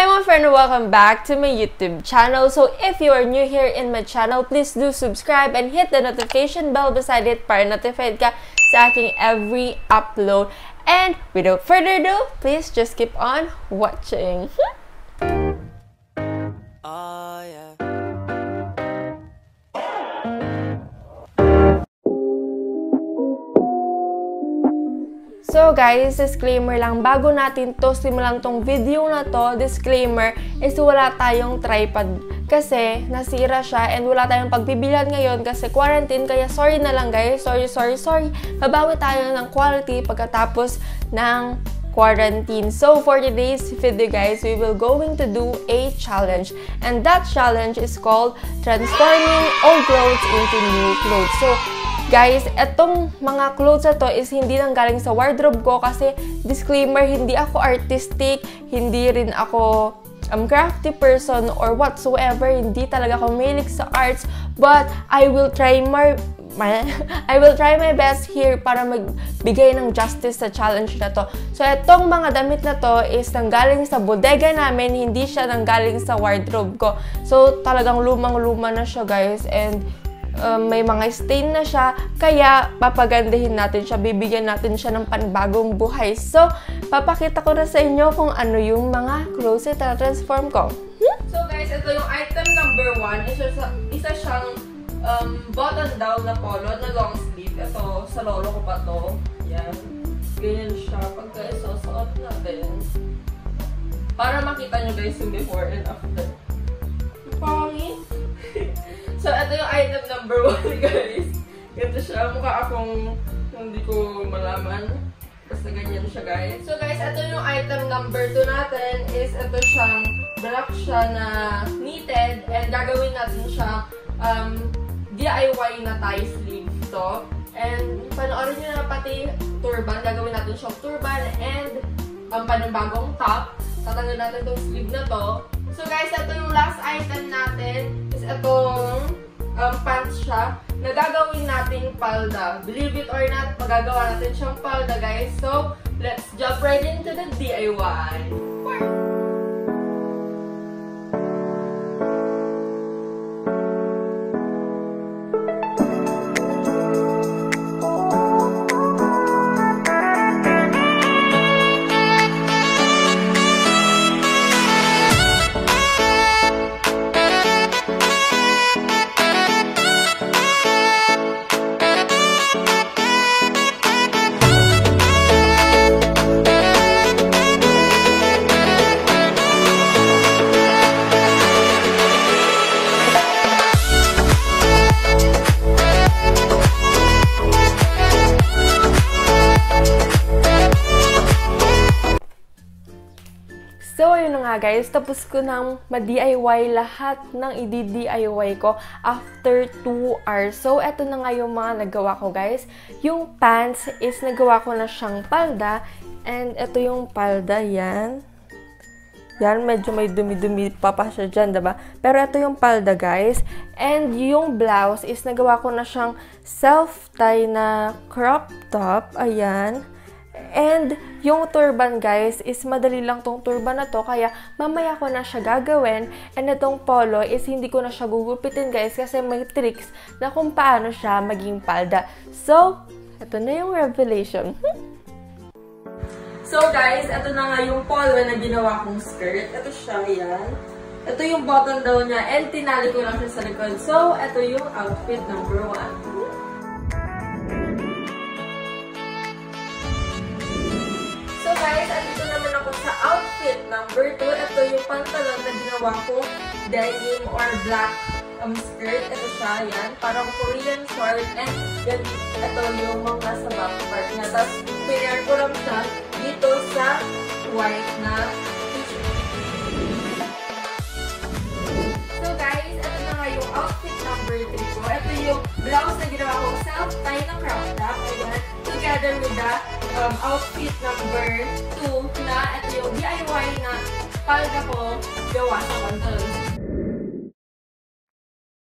Hi my friend, welcome back to my YouTube channel. So if you are new here in my channel, please do subscribe and hit the notification bell beside it para notified ka sa aking every upload. And without further ado, please just keep on watching. So guys, disclaimer lang, bago natin to simulan tong video na to, disclaimer is wala tayong tripod kasi nasira siya and wala tayong pagbibilan ngayon kasi quarantine kaya sorry na lang guys, sorry, sorry, sorry. Babawi tayo ng quality pagkatapos ng quarantine. So for today's video guys, we will going to do a challenge and that challenge is called transforming old clothes into new clothes. So Guys, etong mga clothes na to is hindi nang galing sa wardrobe ko kasi disclaimer, hindi ako artistic, hindi rin ako um, crafty person or whatsoever. Hindi talaga ako mahilig sa arts. But I will try my, I will try my best here para magbigay ng justice sa challenge na to. So, etong mga damit na to is nanggaling sa bodega namin, hindi siya nanggaling sa wardrobe ko. So, talagang lumang-luma na siya, guys. And um, may mga stain na siya, kaya papagandahin natin siya, bibigyan natin siya ng panbagong buhay. So, papakita ko na sa inyo kung ano yung mga clothes na transform ko. Hmm? So guys, ito yung item number one. Isa, isa siyang um, button down na polo na long sleeve. Ito, sa lolo ko pa to. Yan. Ganyan siya. Pagka isusuot natin. Para makita nyo guys yung before and after. So, ito yung item number one, guys. Ganito siya. Mukha akong hindi ko malaman. Basta ganyan siya, guys. So, guys, ito yung item number two natin is ito siyang black siya na knitted and gagawin natin siya um, DIY na tie sleeve to. And panoorin nyo na pati turban. Gagawin natin siyang turban and um, panibagong top. Tatanggal natin itong sleeve na to. So guys, ito yung last item natin is itong um, pants siya na gagawin nating palda. Believe it or not, magagawa natin siyang palda guys. So, let's jump right into the DIY. Na nga guys, tapos ko nang ma-DIY lahat ng i-DIY ko after 2 hours. So, eto na nga yung mga nagawa ko guys. Yung pants is nagawa ko na siyang palda. And eto yung palda, yan. Yan, medyo may dumi-dumi pa pa siya dyan, diba? Pero ito yung palda, guys. And yung blouse is nagawa ko na siyang self-tie na crop top. Ayan. And yung turban guys is madali lang tong turban na to kaya mamaya ko na siya gagawin. And itong polo is hindi ko na siya gugupitin guys kasi may tricks na kung paano siya maging palda. So, ito na yung revelation. so guys, ito na nga yung polo na ginawa kong skirt. Ito siya, yan. Ito yung button daw niya and tinali ko lang siya sa likod. So, ito yung outfit number one. Guys, andito naman ako sa outfit number 2. Ito yung pantalon na ginawa ko denim or black um, skirt. Ito siya, yan. Parang Korean short. And yan, ito yung mga sa back part niya. Tapos, pinair ko lang siya dito sa white na So guys, ito na nga yung outfit number 3 ko. Ito yung blouse na ginawa ko self-tie na. Ayan. Together with the um, outfit number 2 na ito yung DIY na palda ko gawa sa pantalon.